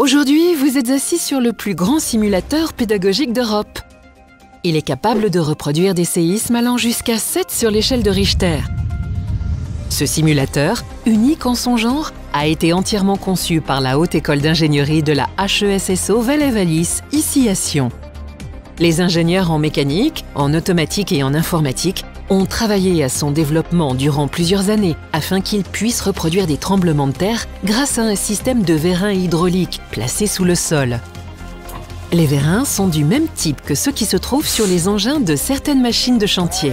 Aujourd'hui, vous êtes assis sur le plus grand simulateur pédagogique d'Europe. Il est capable de reproduire des séismes allant jusqu'à 7 sur l'échelle de Richter. Ce simulateur, unique en son genre, a été entièrement conçu par la Haute École d'ingénierie de la HESSO Valais-Vallis, ici à Sion. Les ingénieurs en mécanique, en automatique et en informatique ont travaillé à son développement durant plusieurs années afin qu'il puisse reproduire des tremblements de terre grâce à un système de vérins hydrauliques placé sous le sol. Les vérins sont du même type que ceux qui se trouvent sur les engins de certaines machines de chantier.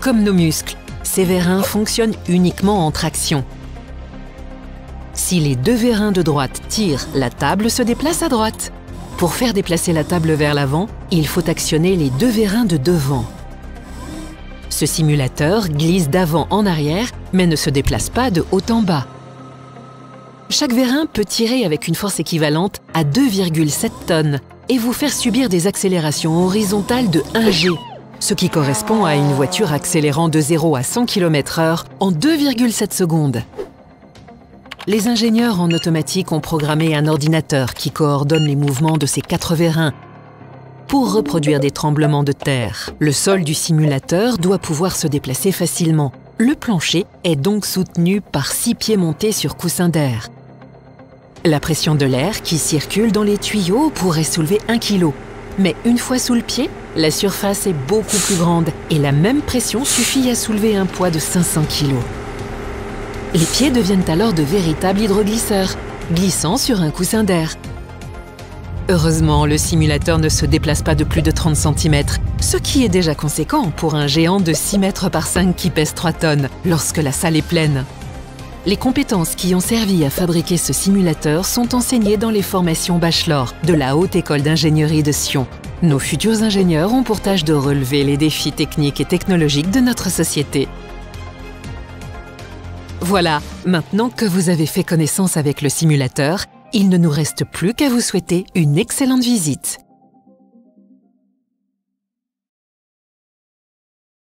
Comme nos muscles, ces vérins fonctionnent uniquement en traction. Si les deux vérins de droite tirent, la table se déplace à droite. Pour faire déplacer la table vers l'avant, il faut actionner les deux vérins de devant. Ce simulateur glisse d'avant en arrière, mais ne se déplace pas de haut en bas. Chaque vérin peut tirer avec une force équivalente à 2,7 tonnes et vous faire subir des accélérations horizontales de 1 G, ce qui correspond à une voiture accélérant de 0 à 100 km/h en 2,7 secondes les ingénieurs en automatique ont programmé un ordinateur qui coordonne les mouvements de ces quatre vérins. Pour reproduire des tremblements de terre, le sol du simulateur doit pouvoir se déplacer facilement. Le plancher est donc soutenu par six pieds montés sur coussins d'air. La pression de l'air qui circule dans les tuyaux pourrait soulever 1 kg. Mais une fois sous le pied, la surface est beaucoup plus grande et la même pression suffit à soulever un poids de 500 kg. Les pieds deviennent alors de véritables hydroglisseurs, glissant sur un coussin d'air. Heureusement, le simulateur ne se déplace pas de plus de 30 cm, ce qui est déjà conséquent pour un géant de 6 mètres par 5 qui pèse 3 tonnes lorsque la salle est pleine. Les compétences qui ont servi à fabriquer ce simulateur sont enseignées dans les formations bachelor de la Haute École d'ingénierie de Sion. Nos futurs ingénieurs ont pour tâche de relever les défis techniques et technologiques de notre société. Voilà, maintenant que vous avez fait connaissance avec le simulateur, il ne nous reste plus qu'à vous souhaiter une excellente visite.